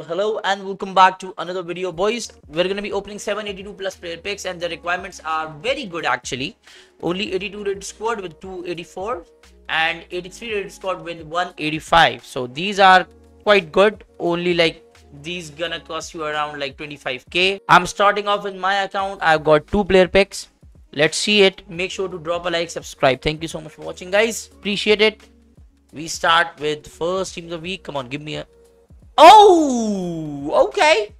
Hello and welcome back to another video boys. We're to be opening 782 plus player picks and the requirements are very good actually. Only 82 rated squad with 284 and 83 rated squad with 185. So these are quite good. Only like these gonna cost you around like 25k. I'm starting off with my account. I've got two player picks. Let's see it. Make sure to drop a like, subscribe. Thank you so much for watching guys. Appreciate it. We start with first team of the week. Come on, give me a Oh, okay.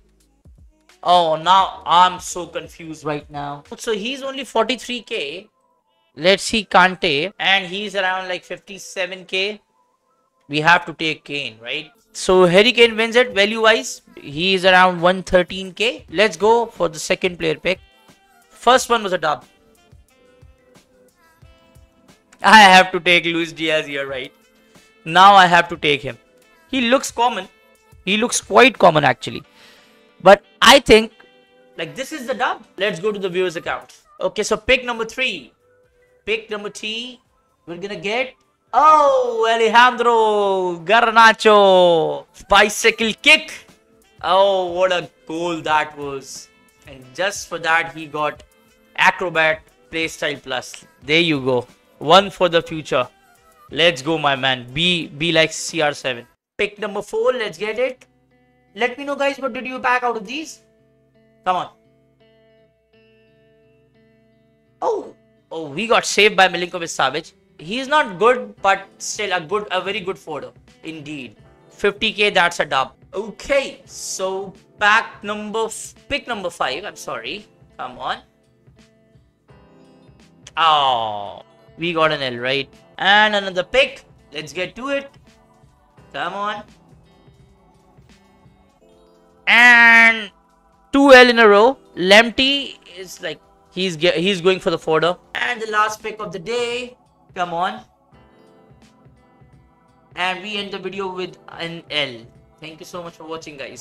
Oh, now I'm so confused right now. So he's only 43k. Let's see Kante, and he's around like 57k. We have to take Kane, right? So Harry Kane wins it value wise. He is around 113k. Let's go for the second player pick. First one was a dub. I have to take Luis Diaz here, right? Now I have to take him. He looks common. He looks quite common actually. But I think like this is the dub. Let's go to the viewers account. Okay, so pick number three. Pick number three. We're gonna get Oh Alejandro Garnacho bicycle kick. Oh what a goal that was. And just for that he got Acrobat Playstyle Plus. There you go. One for the future. Let's go my man. Be be like CR7 pick number four. Let's get it. Let me know, guys, what did you pack out of these? Come on. Oh, oh, we got saved by Milinkovic Savic. He's not good, but still a good, a very good photo. Indeed. 50k, that's a dub. Okay, so pack number, pick number five. I'm sorry. Come on. Oh, we got an L, right? And another pick. Let's get to it. Come on. And 2L in a row. Lemty is like, he's he's going for the photo. And the last pick of the day. Come on. And we end the video with an L. Thank you so much for watching guys.